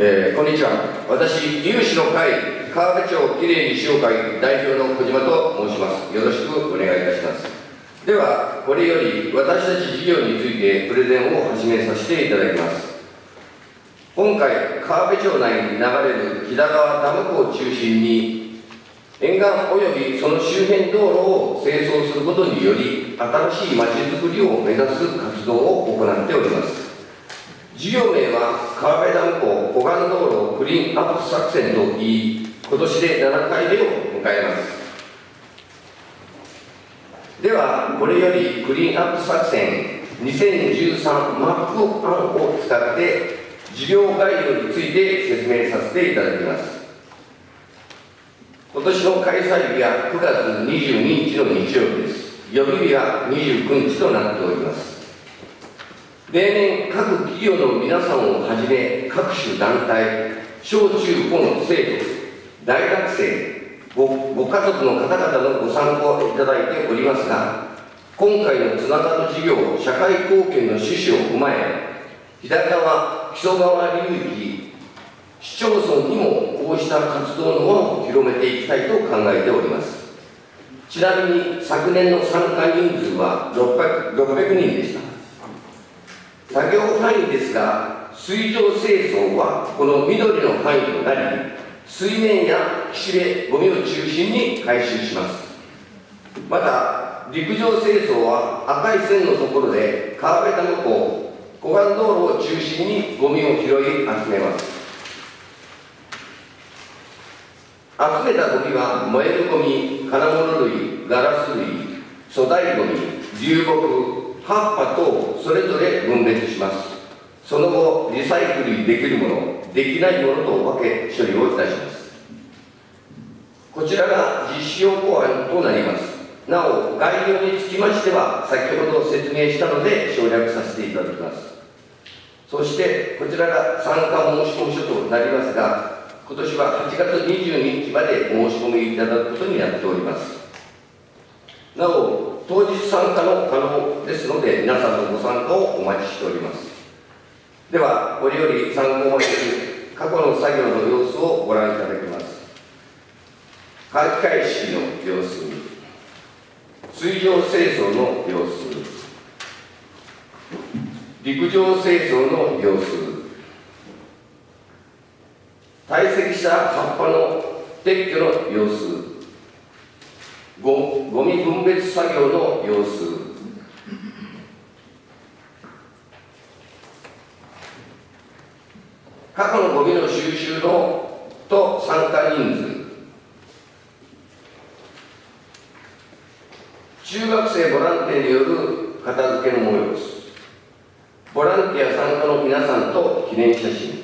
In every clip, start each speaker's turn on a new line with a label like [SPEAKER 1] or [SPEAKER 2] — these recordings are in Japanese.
[SPEAKER 1] えー、こんにちは。私有志の会川辺町きれいにしよう会代表の小島と申します。よろしくお願いいたします。ではこれより私たち事業についてプレゼンを始めさせていただきます。今回川辺町内に流れる木田川ダム湖を中心に沿岸及びその周辺道路を清掃することにより新しいまちづくりを目指す活動を行っております。事業名は川辺ダム湖護岸道路クリーンアップ作戦といい今年で7回目を迎えます。ではこれよりクリーンアップ作戦2013マップ案を使って事業概要について説明させていただきます。今年の開催日は9月22日の日曜日です。予備日は29日となっております。例年各企業の皆さんをはじめ各種団体小中高の生徒大学生ごご家族の方々のご参加いただいておりますが今回のつながる事業社会貢献の趣旨を踏まえ日高木曽川流域市町村にもこうした活動の輪を広めていきたいと考えております。ちなみに昨年の参加人数は 600, 600人でした。作業範囲ですが水上清掃はこの緑の範囲となり水面や岸辺ゴミを中心に回収します。また陸上清掃は赤い線のところで川辺ダム湖湖岸道路を中心にゴミを拾い集めます。集めたゴミは燃えるゴミ金物類ガラス類粗大ゴミ流木葉っぱ等それぞれ分別します。その後リサイクルできるものできないものと分け処理をいたします。こちらが実施用法案となります。なお概要につきましては先ほど説明したので省略させていただきます。そしてこちらが参加申込書となりますが今年は8月22日まで申し込みいただくことになっております。なお当日参加の可能ですので皆さんのご参加をお待ちしております。ではこれより参考までに過去の作業の様子をご覧いただきます。開会式の様子水上清掃の様子陸上清掃の様子堆積した葉っぱの撤去の様子ごゴミ分別作業の様子。過去のゴミの収集のと参加人数。中学生ボランティアによる片付けの模様です。ボランティア参加の皆さんと記念写真。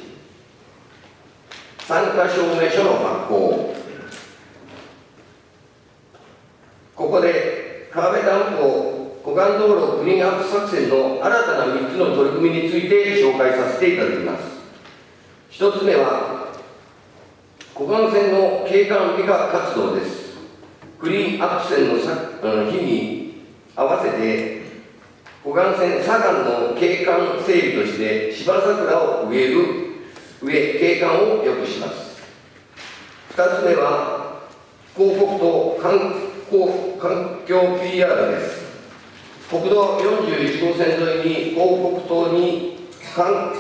[SPEAKER 1] 参加証明書の発行ここで川辺ダム湖湖岸道路クリーンアップ作戦の新たな3つの取り組みについて紹介させていただきます。1つ目は湖岸線の景観美化活動です。クリーンアップ線の日に合わせて湖岸線左岸の景観整備として芝桜を植える植え景観を良くします。2つ目は広告と環環境 PR です。国道41号線沿いに広告塔に環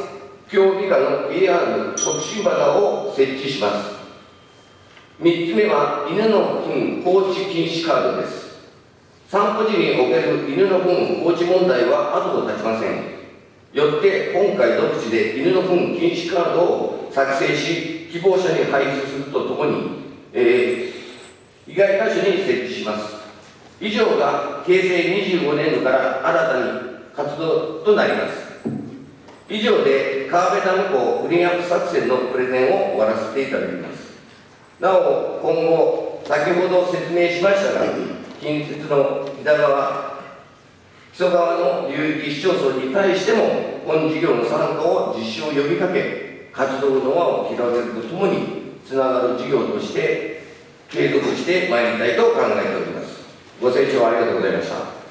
[SPEAKER 1] 境美化の PR 特殊旗を設置します3つ目は犬の糞放置禁止カードです散歩時における犬の糞放置問題は後を絶ちませんよって今回独自で犬の糞禁止カードを作成し希望者に配布するとともに、えー被害箇所に設置します以上が平成25年度から新たに活動となります。以上で川辺ダム湖クリーンアップ作戦のプレゼンを終わらせていただきます。なお今後先ほど説明しましたが近接の北川木曽川の流域市町村に対しても本事業の参加を実施を呼びかけ活動の輪を広げるとともにつながる事業として継続してまいりたいと考えております。ご清聴ありがとうございました